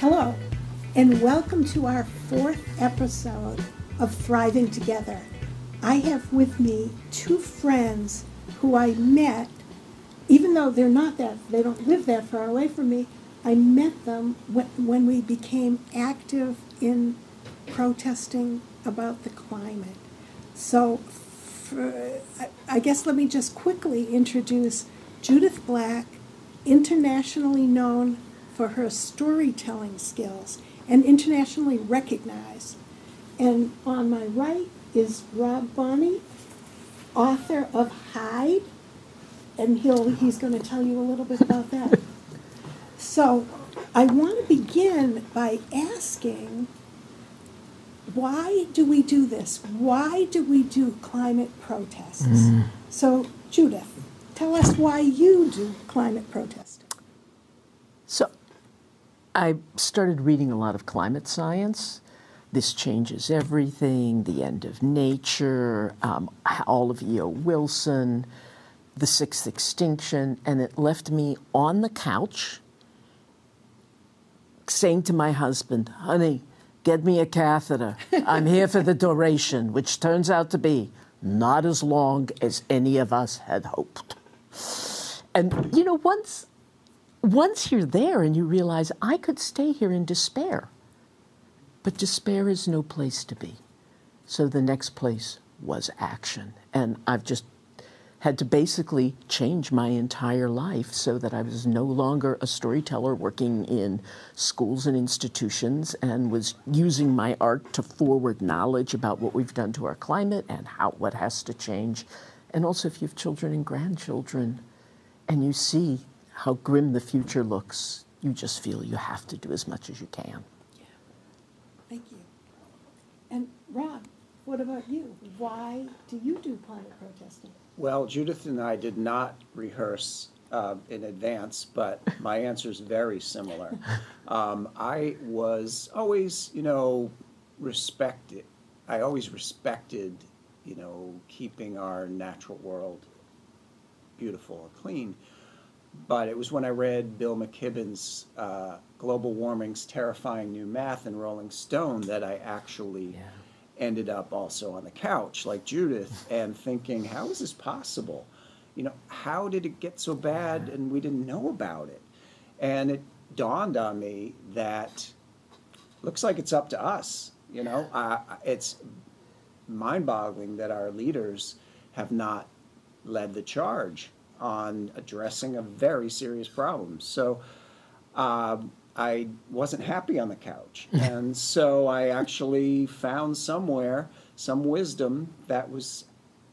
Hello, and welcome to our fourth episode of Thriving Together. I have with me two friends who I met, even though they're not that, they don't live that far away from me. I met them when, we became active in protesting about the climate. So, for, I guess let me just quickly introduce Judith Black, internationally known for her storytelling skills and internationally recognized. And on my right is Rob Bonney, author of Hide, and he'll he's going to tell you a little bit about that. So, I want to begin by asking why do we do this? Why do we do climate protests? Mm. So, Judith, tell us why you do climate protesting. I started reading a lot of climate science. This changes everything, the end of nature, um, all of E.O. Wilson, the sixth extinction, and it left me on the couch saying to my husband, honey, get me a catheter. I'm here for the duration, which turns out to be not as long as any of us had hoped. And, you know, once once you're there and you realize I could stay here in despair, but despair is no place to be. So the next place was action. And I've just had to basically change my entire life so that I was no longer a storyteller working in schools and institutions and was using my art to forward knowledge about what we've done to our climate and how what has to change. And also if you have children and grandchildren and you see how grim the future looks, you just feel you have to do as much as you can. Yeah. Thank you. And Rob, what about you? Why do you do climate protesting? Well, Judith and I did not rehearse uh, in advance, but my answer is very similar. Um, I was always, you know, respected. I always respected, you know, keeping our natural world beautiful and clean. But it was when I read Bill McKibben's uh, Global Warming's Terrifying New Math in Rolling Stone that I actually yeah. ended up also on the couch, like Judith, and thinking, how is this possible? You know, how did it get so bad and we didn't know about it? And it dawned on me that looks like it's up to us. You know, uh, it's mind boggling that our leaders have not led the charge on addressing a very serious problem. So uh, I wasn't happy on the couch. and so I actually found somewhere some wisdom that was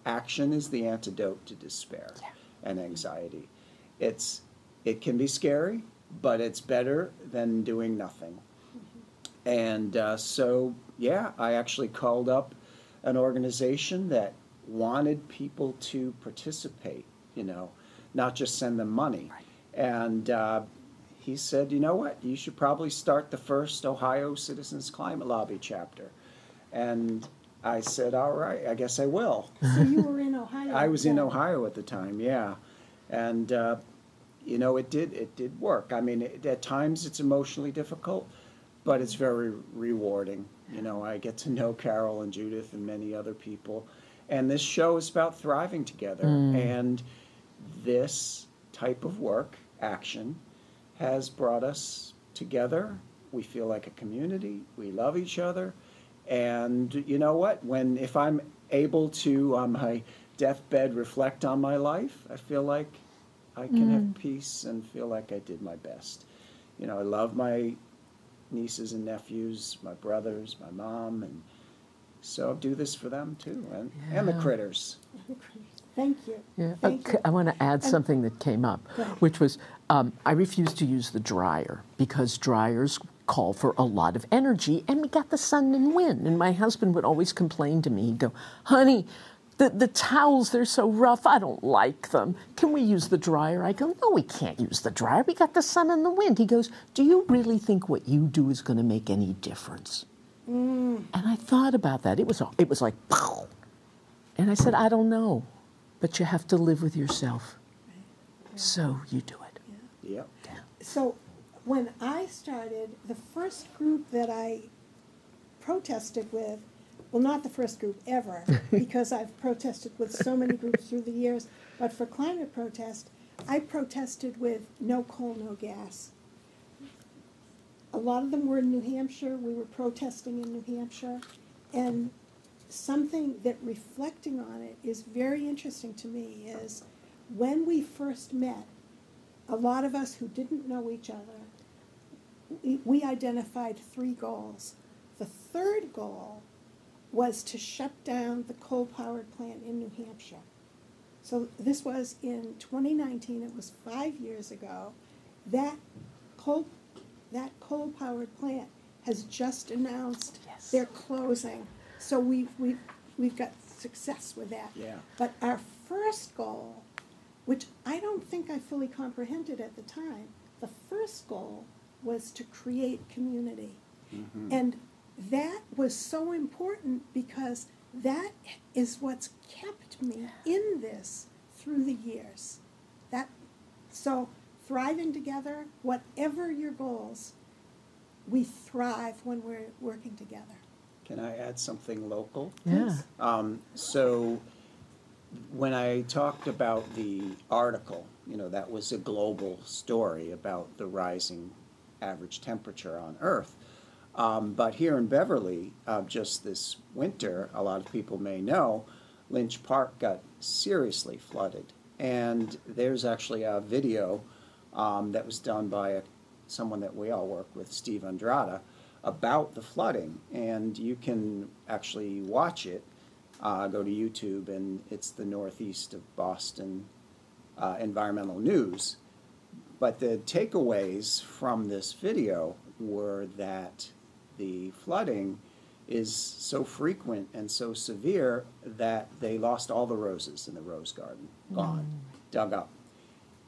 action is the antidote to despair yeah. and anxiety. It's it can be scary, but it's better than doing nothing. Mm-hmm. And uh, so, yeah, I actually called up an organization that wanted people to participate you know, not just send them money. Right. And uh, he said, you know what, you should probably start the first Ohio Citizens Climate Lobby chapter. And I said, all right, I guess I will. So you were in Ohio? I was in Ohio at the time, yeah. And, uh, you know, it did, it did work. I mean, it, at times it's emotionally difficult, but it's very rewarding. You know, I get to know Carole and Judith and many other people. And this show is about thriving together. Mm. And this type of work, action, has brought us together. We feel like a community. We love each other. And you know what? When if I'm able to on my deathbed reflect on my life, I feel like I can mm. have peace and feel like I did my best. You know, I love my nieces and nephews, my brothers, my mom, and so I do this for them too, and, yeah. and the critters. Thank you. Yeah. Thank you. I want to add something that came up, which was um, I refused to use the dryer because dryers call for a lot of energy, and we got the sun and wind. And my husband would always complain to me. He'd go, "Honey, the, the towels, they're so rough. I don't like them. Can we use the dryer? I go, No, we can't use the dryer. We got the sun and the wind. He goes, Do you really think what you do is going to make any difference? Mm. And I thought about that. It was, it was like, Pow! and I said, I don't know but you have to live with yourself. So you do it. Yeah. So when I started, the first group that I protested with, well, not the first group ever, because I've protested with so many groups through the years, but for climate protest, I protested with no coal, no gas. A lot of them were in New Hampshire. We were protesting in New Hampshire. And something that reflecting on it is very interesting to me is when we first met, a lot of us who didn't know each other, we, we identified three goals. The third goal was to shut down the coal powered plant in New Hampshire. So this was in 2019, it was five years ago. That coal, that coal powered plant has just announced Yes. they're closing. So we've, we've, we've got success with that. Yeah. But our first goal, which I don't think I fully comprehended at the time, the first goal was to create community. Mm-hmm. And that was so important because that is what's kept me in this through the years. That so thriving together, whatever your goals, we thrive when we're working together. Can I add something local? Yeah. Um, so when I talked about the article, you know, that was a global story about the rising average temperature on Earth. Um, but here in Beverly, uh, just this winter, a lot of people may know, Lynch Park got seriously flooded. And there's actually a video um, that was done by a, someone that we all work with, Steve Andrada, about the flooding. And you can actually watch it. Uh, go to YouTube, and it's the Northeast of Boston uh, Environmental News. But the takeaways from this video were that the flooding is so frequent and so severe that they lost all the roses in the rose garden, gone, dug up.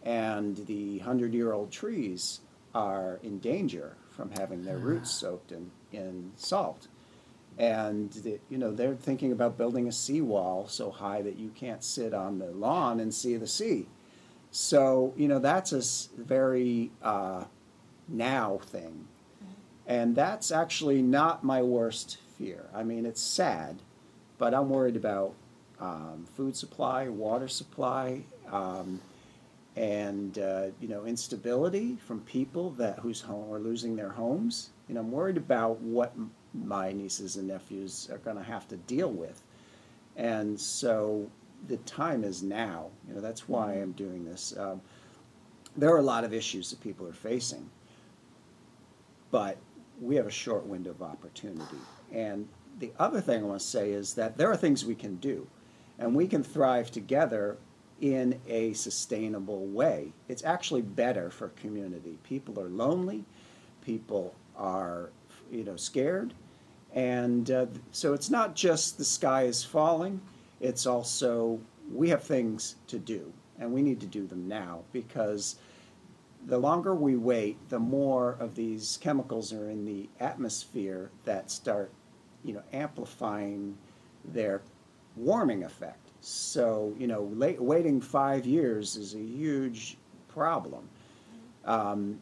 And the hundred year old trees are in danger from having their roots soaked in, in salt. And the, you know they're thinking about building a seawall so high that you can't sit on the lawn and see the sea. So you know that's a very uh, now thing, and that's actually not my worst fear. I mean it's sad, but I'm worried about um, food supply, water supply, um, and uh, you know instability from people that whose home are losing their homes. You know I'm worried about what my nieces and nephews are going to have to deal with, and so the time is now. You know that's why I'm doing this. Um, there are a lot of issues that people are facing, but we have a short window of opportunity. And the other thing I want to say is that there are things we can do, and we can thrive together in a sustainable way. It's actually better for community. People are lonely, people are, you know, scared, and uh, so it's not just the sky is falling. It's also we have things to do, and we need to do them now because the longer we wait, the more of these chemicals are in the atmosphere that start, you know, amplifying their warming effect. So, you know, late, waiting five years is a huge problem. Um,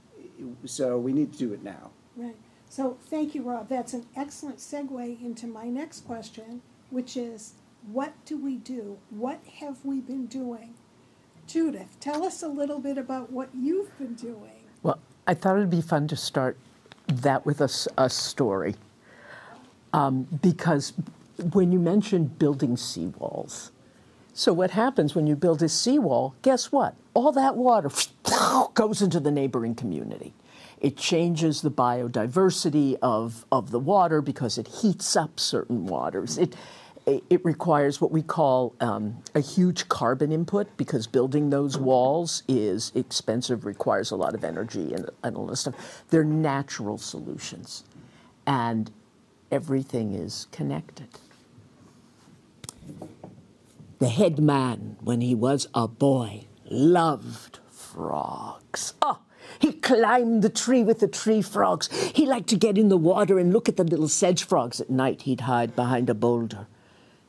so we need to do it now. Right. So thank you, Rob. That's an excellent segue into my next question, which is what do we do? What have we been doing? Judith, tell us a little bit about what you've been doing. Well, I thought it'd be fun to start that with a story. Um, because when you mentioned building seawalls, so what happens when you build a seawall, guess what? All that water goes into the neighboring community. It changes the biodiversity of, of the water because it heats up certain waters. It, it requires what we call um, a huge carbon input because building those walls is expensive, requires a lot of energy and, and all this stuff. They're natural solutions, and everything is connected. The head man, when he was a boy, loved frogs. Oh, he climbed the tree with the tree frogs. He liked to get in the water and look at the little sedge frogs. At night, he'd hide behind a boulder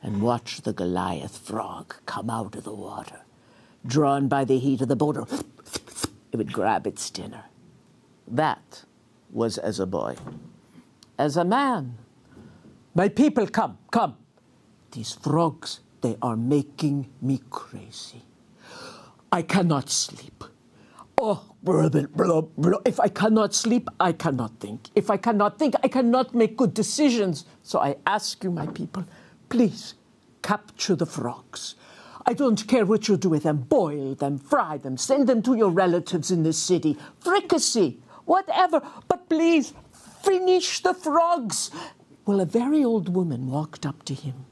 and watch the Goliath frog come out of the water. Drawn by the heat of the boulder, it would grab its dinner. That was as a boy. As a man, my people, come, come. These frogs, they are making me crazy. I cannot sleep. Oh, blah, blah, blah, if I cannot sleep, I cannot think. If I cannot think, I cannot make good decisions. So I ask you, my people, please capture the frogs. I don't care what you do with them boil them, fry them, send them to your relatives in the city, fricassee, whatever. But please, finish the frogs. Well, a very old woman walked up to him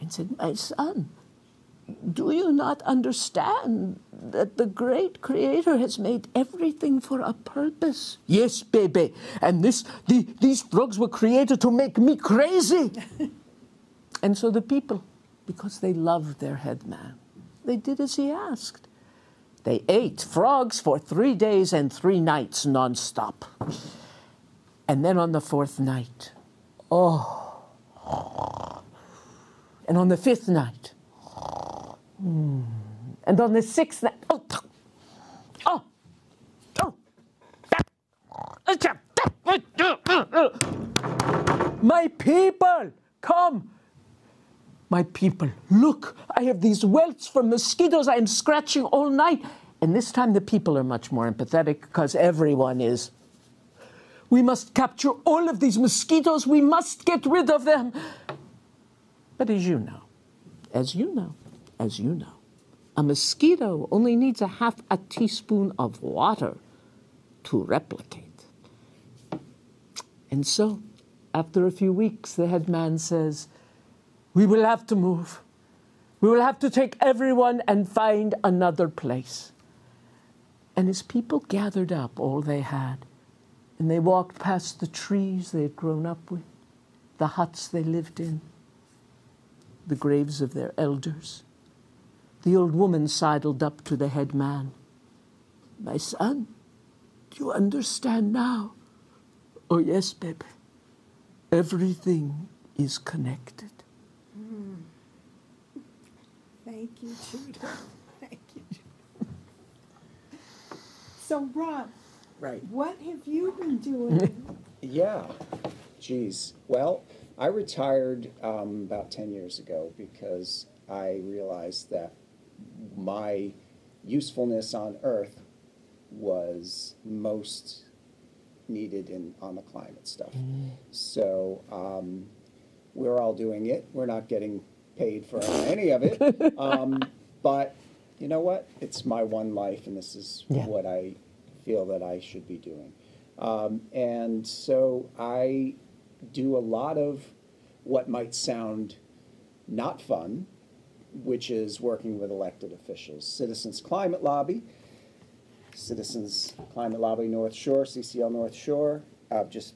and said, My son, do you not understand that the great creator has made everything for a purpose? Yes, baby. And this the, these frogs were created to make me crazy. and so the people, because they loved their headman, they did as he asked. They ate frogs for three days and three nights nonstop. And then on the fourth night, oh. And on the fifth night, mm. and on the sixth night, oh, oh, oh. My people, come. My people, look, I have these welts from mosquitoes I am scratching all night. And this time the people are much more empathetic because everyone is. We must capture all of these mosquitoes. We must get rid of them. But as you know, as you know, as you know, a mosquito only needs a half a teaspoon of water to replicate. And so, after a few weeks, the headman says, We will have to move. We will have to take everyone and find another place. And his people gathered up all they had, and they walked past the trees they had grown up with, the huts they lived in, the graves of their elders. The old woman sidled up to the head man. My son, do you understand now? Oh, yes, baby. Everything is connected. Mm. Thank you, Judah. Thank you. Judah. So, Rob, Right. what have you been doing? Yeah. Geez. Well, I retired um, about 10 years ago because I realized that my usefulness on Earth was most needed in on the climate stuff. So um, we're all doing it. We're not getting paid for any of it. Um, but you know what? It's my one life, and this is Yeah. what I feel that I should be doing. Um, and so I do a lot of what might sound not fun, which is working with elected officials. Citizens Climate Lobby, Citizens Climate Lobby North Shore, CCL North Shore. Uh, just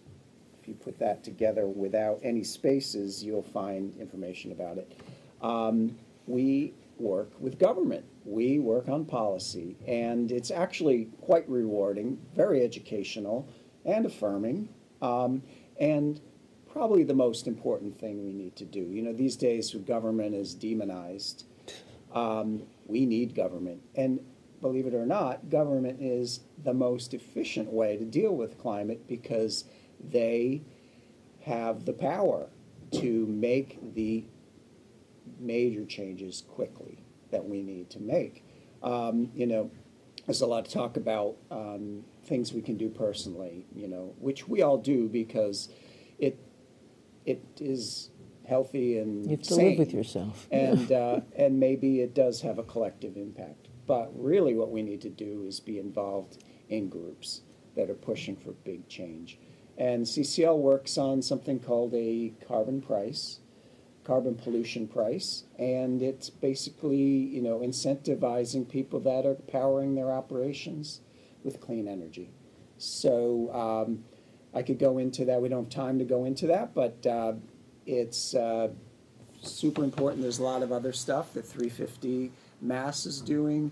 if you put that together without any spaces, you'll find information about it. Um, we work with government. We work on policy, and it's actually quite rewarding, very educational, and affirming. Um, and probably the most important thing we need to do. You know, these days government is demonized. Um, we need government. And believe it or not, government is the most efficient way to deal with climate because they have the power to make the major changes quickly that we need to make. Um, you know, there's a lot of talk about um, things we can do personally, you know, which we all do because it it is healthy and You have to sane. live with yourself. and uh, and maybe it does have a collective impact. But really, what we need to do is be involved in groups that are pushing for big change. And CCL works on something called a carbon price, carbon pollution price, and it's basically you know incentivizing people that are powering their operations with clean energy. So um, I could go into that. We don't have time to go into that, but uh, it's uh, super important. There's a lot of other stuff that 350 Mass is doing,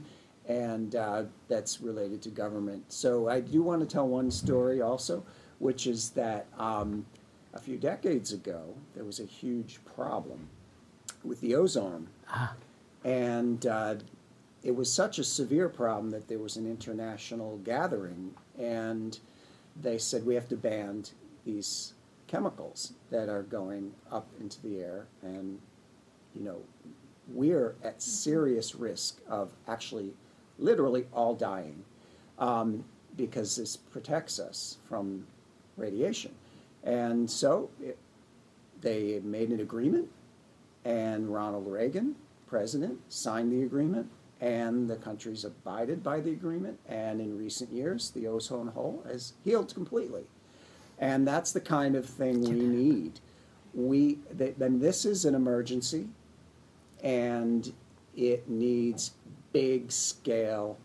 and uh, that's related to government. So I do want to tell one story also, which is that um, a few decades ago there was a huge problem with the ozone, and uh, it was such a severe problem that there was an international gathering and they said we have to ban these chemicals that are going up into the air, and you know, we're at serious risk of actually, literally, all dying um, because this protects us from radiation. And so it, they made an agreement, and Ronald Reagan, president, signed the agreement, and the countries abided by the agreement. And in recent years, the ozone hole has healed completely. And that's the kind of thing we need. We, then this is an emergency, and it needs big scale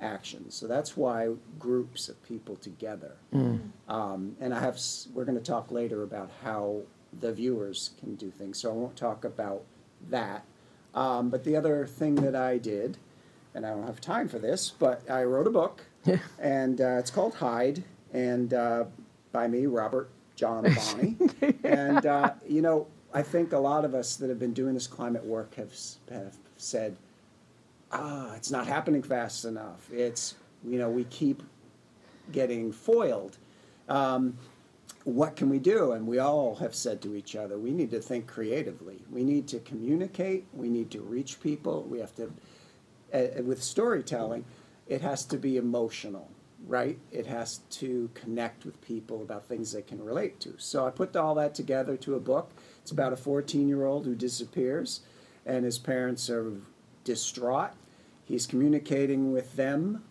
action. So that's why groups of people together. Um, and I have, we're going to talk later about how the viewers can do things. So I won't talk about that. Um, but the other thing that I did, and I don't have time for this, but I wrote a book, and uh, it's called Hide, and uh, by me, Robert John Bonney. and uh, you know, I think a lot of us that have been doing this climate work have, have said, ah, it's not happening fast enough. It's you know, we keep getting foiled. Um, what can we do? And we all have said to each other, we need to think creatively. We need to communicate. We need to reach people. We have to, uh, with storytelling, it has to be emotional, right? It has to connect with people about things they can relate to. So I put all that together to a book. It's about a 14 year old who disappears, and his parents are distraught. He's communicating with them,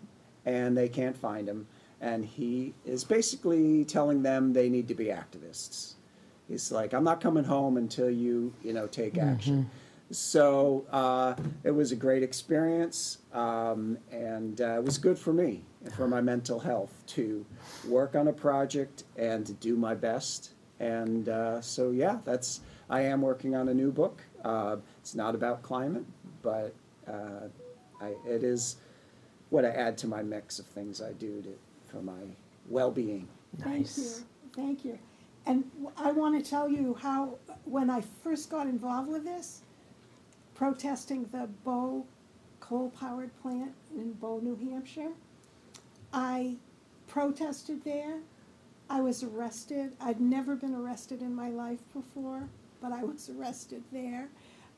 and they can't find him. And he is basically telling them they need to be activists. He's like, I'm not coming home until you, you know, take action. So uh, it was a great experience, um, and uh, it was good for me and for my mental health to work on a project and to do my best. And uh, so, yeah, that's I am working on a new book. Uh, it's not about climate, but uh, I, it is what I add to my mix of things I do to, for my well-being. Thank you, thank you. And I want to tell you how, when I first got involved with this, protesting the Bow coal-powered plant in Bow, New Hampshire, I protested there. I was arrested. I'd never been arrested in my life before, but I was arrested there.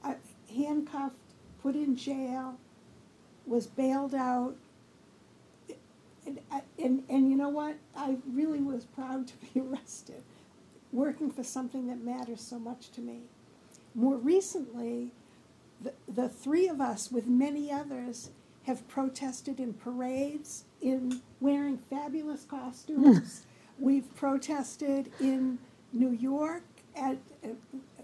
I, handcuffed, put in jail, was bailed out, and, and, and you know what? I really was proud to be arrested, working for something that matters so much to me. More recently, the, the three of us, with many others, have protested in parades, in wearing fabulous costumes. We've protested in New York at, uh,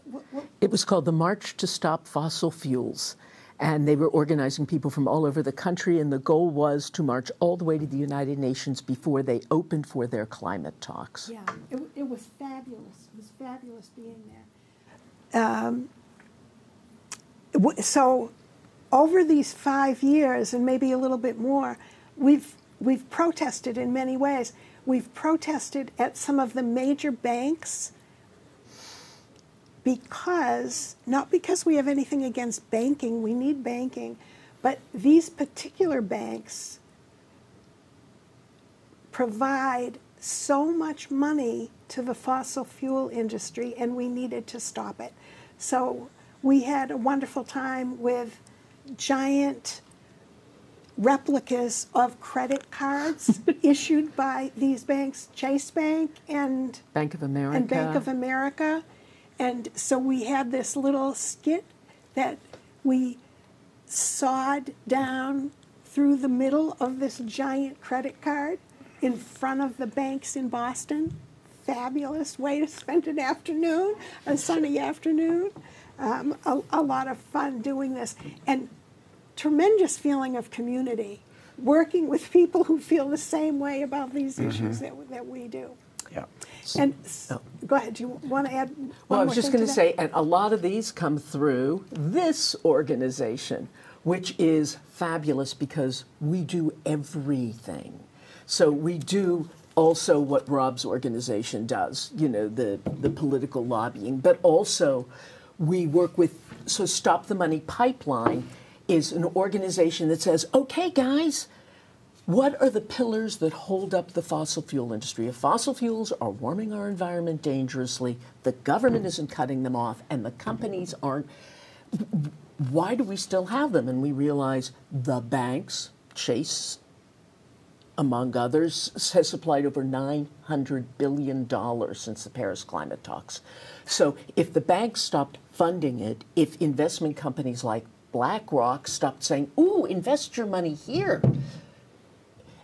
what, what, It was called the March to Stop Fossil Fuels. And they were organizing people from all over the country, and the goal was to march all the way to the United Nations before they opened for their climate talks. Yeah, it, it was fabulous. It was fabulous being there. Um, so, over these five years, and maybe a little bit more, we've we've protested in many ways. We've protested at some of the major banks because not because we have anything against banking. We need banking, but these particular banks provide so much money to the fossil fuel industry, and we needed to stop it. So we had a wonderful time with giant replicas of credit cards issued by these banks, Chase Bank and Bank of America. and Bank of America. And so we had this little skit that we sawed down through the middle of this giant credit card in front of the banks in Boston. Fabulous way to spend an afternoon, a sunny afternoon. Um, a, a lot of fun doing this. And tremendous feeling of community, working with people who feel the same way about these issues that, that we do. Yeah. And s- go ahead. Do you want to add? One Well, I was just going to say, and a lot of these come through this organization, which is fabulous because we do everything. So we do also what Rob's organization does, you know, the, the political lobbying, but also we work with, so Stop the Money Pipeline is an organization that says, okay, guys, What are the pillars that hold up the fossil fuel industry? If fossil fuels are warming our environment dangerously, the government isn't cutting them off, and the companies aren't. Why do we still have them? And we realize the banks, Chase, among others, has supplied over $900 billion since the Paris climate talks. So if the banks stopped funding it, if investment companies like BlackRock stopped saying, ooh, invest your money here,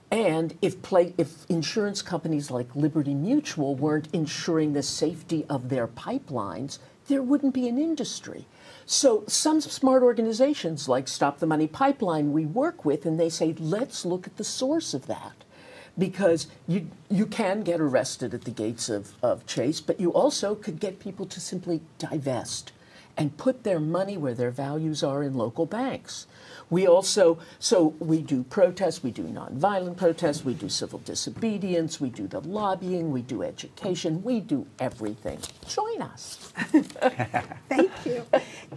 and if, play, if insurance companies like Liberty Mutual weren't insuring the safety of their pipelines, there wouldn't be an industry. So some smart organizations like Stop the Money Pipeline we work with, and they say, let's look at the source of that. Because you, you can get arrested at the gates of, of Chase, but you also could get people to simply divest and put their money where their values are in local banks. We also, so we do protests, we do nonviolent protests, we do civil disobedience, we do the lobbying, we do education, we do everything. Join us. Thank you.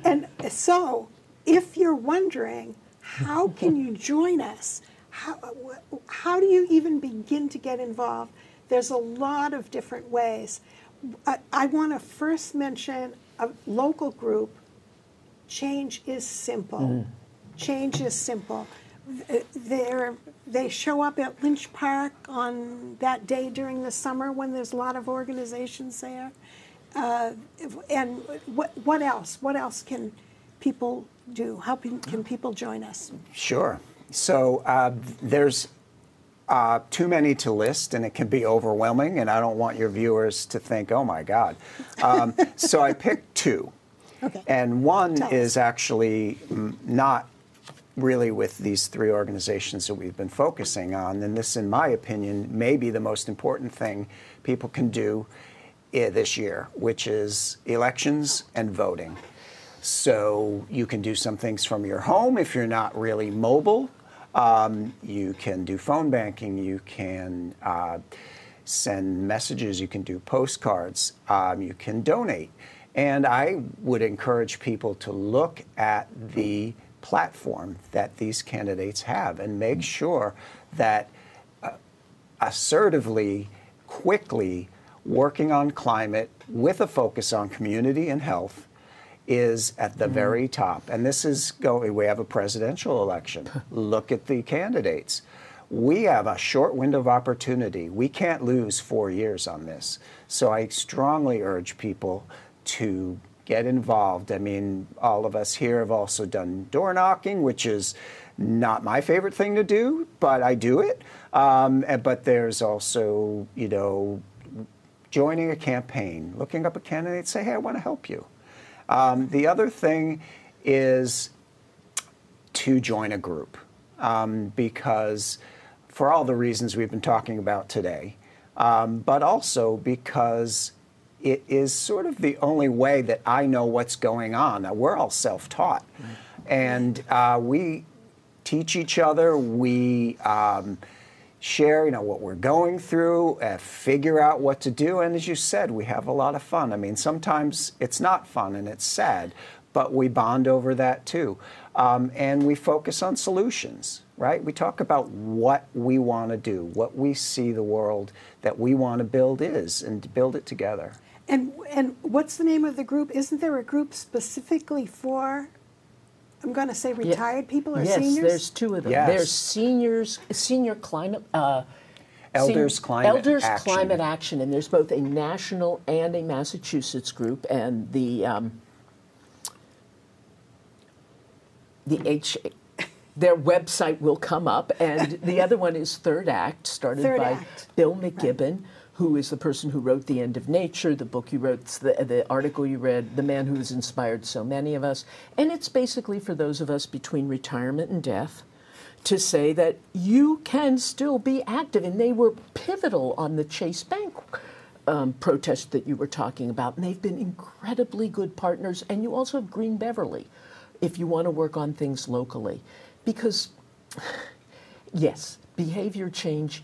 And so, if you're wondering, how can you join us? How, how do you even begin to get involved? There's a lot of different ways. Uh, I, I want to first mention a local group. Change is simple. Mm. Change is simple. They're, they show up at Lynch Park on that day during the summer when there's a lot of organizations there. Uh, and what, what else? What else can people do? How can, can people join us? Sure. So uh, there's uh, too many to list, and it can be overwhelming. And I don't want your viewers to think, "Oh my God." Um, so I picked two, okay. and one Tell is us. actually not really with these three organizations that we've been focusing on. And this, in my opinion, may be the most important thing people can do eh, this year, which is elections and voting. So you can do some things from your home if you're not really mobile. Um, you can do phone banking. You can uh, send messages. You can do postcards. Um, you can donate. And I would encourage people to look at the platform that these candidates have and make sure that uh, assertively, quickly working on climate with a focus on community and health is at the mm-hmm. very top. And this is going, we have a presidential election. Look at the candidates. We have a short window of opportunity. We can't lose four years on this. So I strongly urge people to get involved. I mean, all of us here have also done door knocking, which is not my favorite thing to do, but I do it. Um, but there's also, you know, joining a campaign, looking up a candidate, say, hey, I want to help you. Um, the other thing is to join a group um, because for all the reasons we've been talking about today, um, but also because it is sort of the only way that I know what's going on. Now, we're all self taught, mm-hmm. and uh, we teach each other. We um, share, you know, what we're going through, uh, figure out what to do, and as you said, we have a lot of fun. I mean, sometimes it's not fun and it's sad, but we bond over that too, um, and we focus on solutions. Right? We talk about what we want to do, what we see the world that we want to build is, and build it together. And and what's the name of the group? Isn't there a group specifically for? I'm going to say retired yeah. people or yes, seniors. Yes, there's two of them. Yes. There's seniors, senior climate. Uh, Elders Sen- Climate Elders Action. Climate Action, and there's both a national and a Massachusetts group, and the um, the H. Their website will come up, and the other one is Third Act, started Third by Act. Bill McKibben. Right who is the person who wrote The End of Nature, the book you wrote, the, the article you read, the man who has inspired so many of us. And it's basically for those of us between retirement and death to say that you can still be active. And they were pivotal on the Chase Bank um, protest that you were talking about. And they've been incredibly good partners. And you also have Green Beverly if you want to work on things locally. Because, yes, behavior change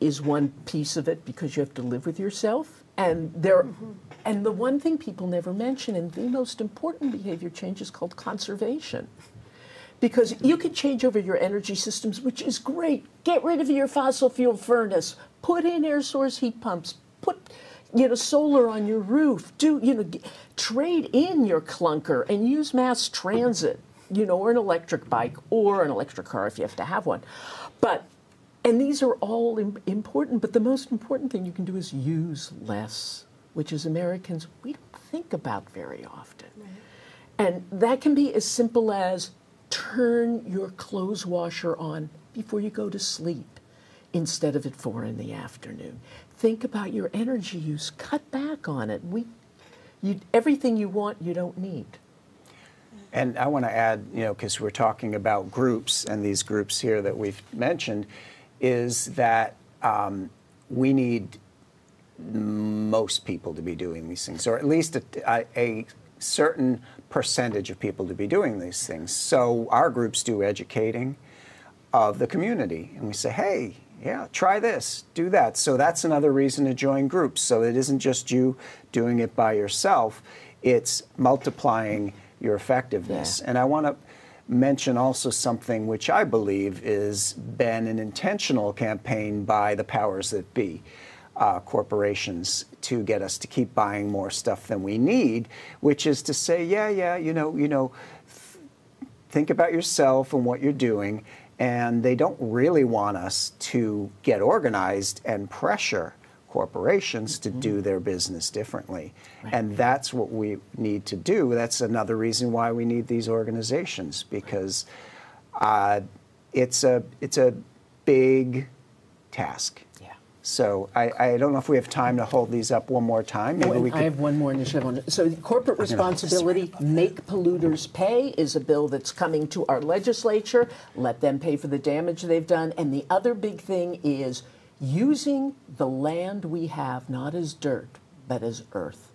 is one piece of it because you have to live with yourself. And there, mm-hmm. and the one thing people never mention, and the most important behavior change is called conservation. Because you can change over your energy systems, which is great. Get rid of your fossil fuel furnace. Put in air source heat pumps. Put you know solar on your roof. Do you know g- trade in your clunker and use mass transit, you know, or an electric bike or an electric car if you have to have one. But and these are all im- important, but the most important thing you can do is use less, which as Americans we don't think about very often. And that can be as simple as turn your clothes washer on before you go to sleep instead of at four in the afternoon. Think about your energy use. Cut back on it. We, you, everything you want, you don't need. And I want to add, you know, because we're talking about groups and these groups here that we've mentioned, is that um, we need most people to be doing these things, or at least a, a, a certain percentage of people to be doing these things. So our groups do educating of the community, and we say, hey, yeah, try this, do that. So that's another reason to join groups. So it isn't just you doing it by yourself, it's multiplying your effectiveness. Yeah. And I want to mention also something which I believe is been an intentional campaign by the powers that be. Uh, corporations to get us to keep buying more stuff than we need, which is to say, yeah, yeah, you know, you know, think about yourself and what you're doing. And they don't really want us to get organized and pressure corporations to do their business differently. And that's what we need to do. That's another reason why we need these organizations because uh, it's a it's a big task. Yeah. So I, I don't know if we have time to hold these up one more time. Maybe Oh, and we I have one more initiative on it. So, corporate responsibility, make polluters pay, is a bill that's coming to our legislature. Let them pay for the damage they've done. And the other big thing is using the land we have not as dirt, but as earth.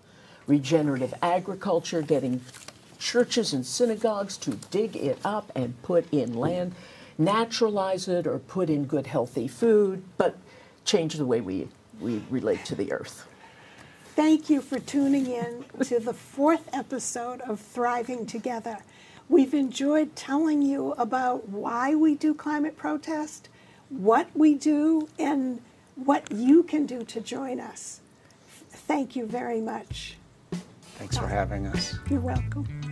Regenerative agriculture, getting churches and synagogues to dig it up and put in land, naturalize it or put in good, healthy food, but change the way we, we relate to the earth. Thank you for tuning in to the fourth episode of Thriving Together. We've enjoyed telling you about why we do climate protest, what we do, and what you can do to join us. Thank you very much. Thanks for having us. You're welcome.